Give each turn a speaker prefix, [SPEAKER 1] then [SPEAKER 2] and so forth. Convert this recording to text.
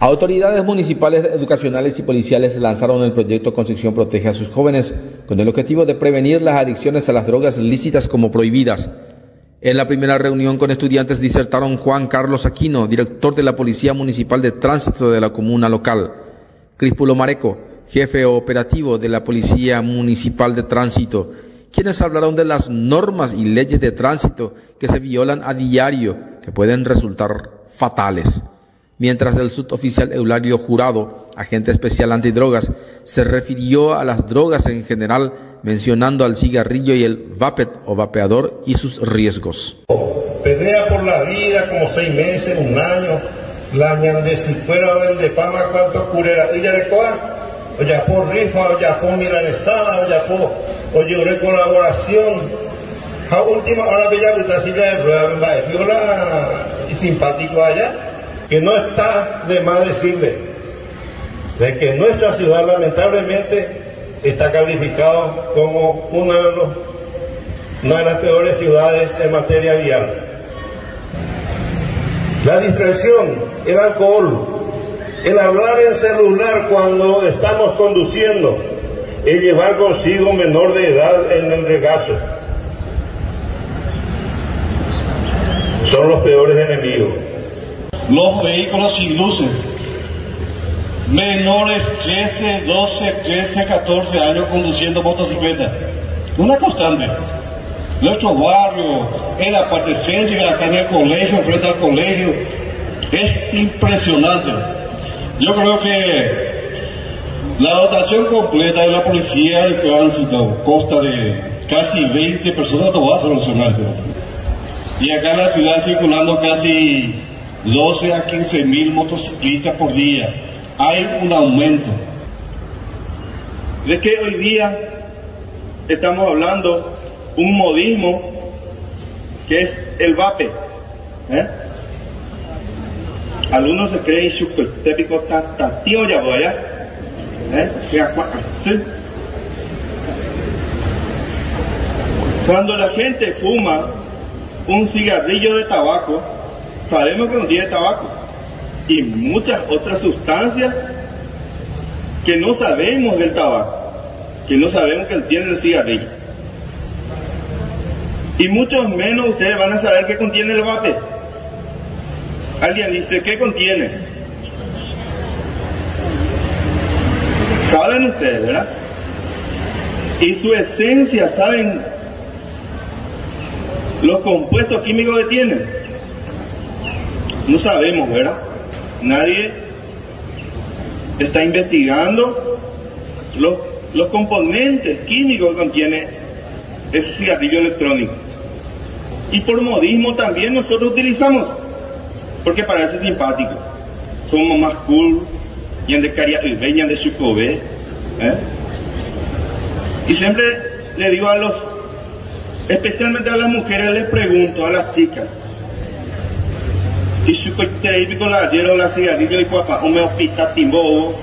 [SPEAKER 1] Autoridades municipales, educacionales y policiales lanzaron el proyecto Concepción Protege a sus jóvenes con el objetivo de prevenir las adicciones a las drogas lícitas como prohibidas. En la primera reunión con estudiantes disertaron Juan Carlos Aquino, director de la Policía Municipal de Tránsito de la comuna local, Crispulo Mareco, jefe operativo de la Policía Municipal de Tránsito, quienes hablaron de las normas y leyes de tránsito que se violan a diario que pueden resultar fatales mientras el suboficial Eulario Jurado, agente especial antidrogas, se refirió a las drogas en general, mencionando al cigarrillo y el vapet o vapeador y sus riesgos.
[SPEAKER 2] Pelea por la vida como seis meses, un año, la de si fuera vende pama cuánto curera, y ya le o ya por rifa, o ya por milanesada, o ya por, o lloré colaboración. A última hora que ya está silla de rueda, y simpático allá que no está de más decirle de que nuestra ciudad lamentablemente está calificado como una de, una de las peores ciudades en materia vial. La distracción, el alcohol, el hablar en celular cuando estamos conduciendo, el llevar consigo menor de edad en el regazo, son los peores enemigos
[SPEAKER 3] los vehículos sin luces, menores 13, 12, 13, 14 años conduciendo motocicleta. Una constante. Nuestro barrio, en la parte céntrica, acá en el colegio, frente al colegio, es impresionante. Yo creo que la dotación completa de la policía de tránsito consta de casi 20 personas, no va a solucionar. Y acá en la ciudad circulando casi 12 a 15 mil motociclistas por día. Hay un aumento. De que hoy día estamos hablando un modismo que es el VAPE. ¿eh? Algunos se creen súper típico tío ya voy a ¿eh? Cuando la gente fuma un cigarrillo de tabaco, sabemos que contiene tabaco y muchas otras sustancias que no sabemos del tabaco, que no sabemos que tiene el cigarrillo. Y muchos menos ustedes van a saber qué contiene el vape. Alguien dice, ¿qué contiene? Saben ustedes, ¿verdad? Y su esencia, ¿saben los compuestos químicos que tienen? No sabemos, ¿verdad? Nadie está investigando los, los componentes químicos que contiene ese cigarrillo electrónico. Y por modismo también nosotros utilizamos, porque parece simpático. Somos más cool, y de cariatilbeña de Chucobé. ¿eh? Y siempre le digo a los, especialmente a las mujeres, les pregunto, a las chicas, y su la cigarrillo y cuapa, un timbo,